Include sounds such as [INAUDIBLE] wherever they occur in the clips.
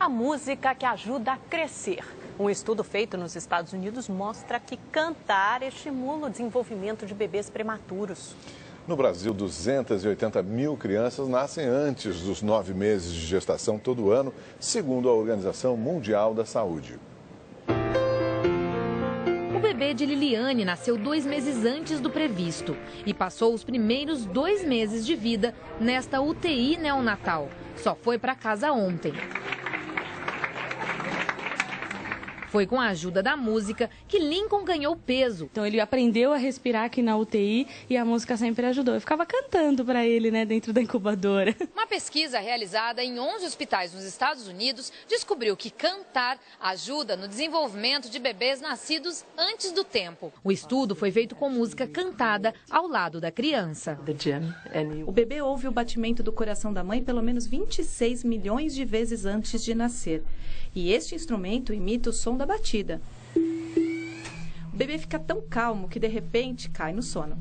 A música que ajuda a crescer. Um estudo feito nos Estados Unidos mostra que cantar estimula o desenvolvimento de bebês prematuros. No Brasil, 280 mil crianças nascem antes dos nove meses de gestação todo ano, segundo a Organização Mundial da Saúde. O bebê de Liliane nasceu dois meses antes do previsto e passou os primeiros dois meses de vida nesta UTI neonatal. Só foi para casa ontem. Foi com a ajuda da música que Lincoln ganhou peso. Então ele aprendeu a respirar aqui na UTI e a música sempre ajudou. Eu ficava cantando para ele, né, dentro da incubadora. [LAUGHS] Uma pesquisa realizada em 11 hospitais nos Estados Unidos descobriu que cantar ajuda no desenvolvimento de bebês nascidos antes do tempo. O estudo foi feito com música cantada ao lado da criança. O bebê ouve o batimento do coração da mãe pelo menos 26 milhões de vezes antes de nascer. E este instrumento imita o som da batida. O bebê fica tão calmo que de repente cai no sono.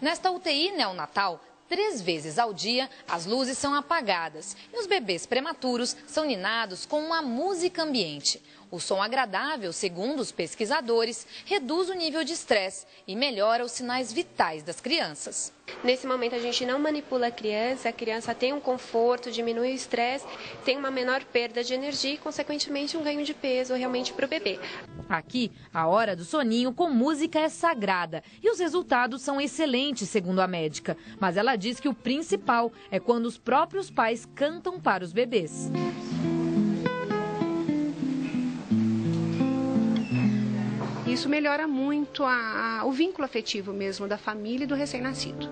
Nesta UTI neonatal, três vezes ao dia, as luzes são apagadas e os bebês prematuros são ninados com uma música ambiente. O som agradável, segundo os pesquisadores, reduz o nível de estresse e melhora os sinais vitais das crianças. Nesse momento a gente não manipula a criança, a criança tem um conforto, diminui o estresse, tem uma menor perda de energia e, consequentemente, um ganho de peso realmente para o bebê. Aqui, a hora do soninho com música é sagrada e os resultados são excelentes, segundo a médica. Mas ela diz que o principal é quando os próprios pais cantam para os bebês. Isso melhora muito a, a, o vínculo afetivo mesmo da família e do recém-nascido.